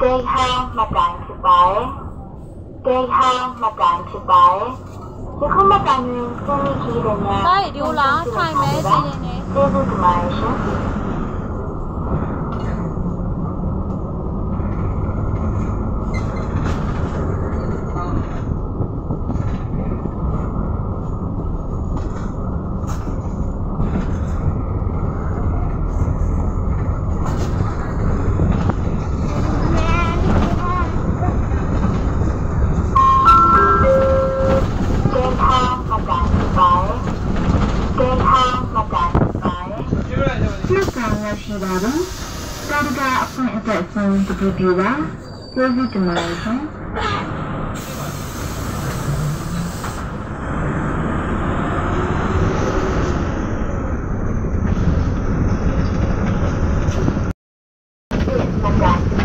cây hai mà bạn chụp bảy cây hai mà bạn chụp bảy chứ không mà bạn không như chị rồi nha đây điều lá thay mấy gì này 것이 바로 소리가 없어졌던 부비와 소리들마저 Thank you.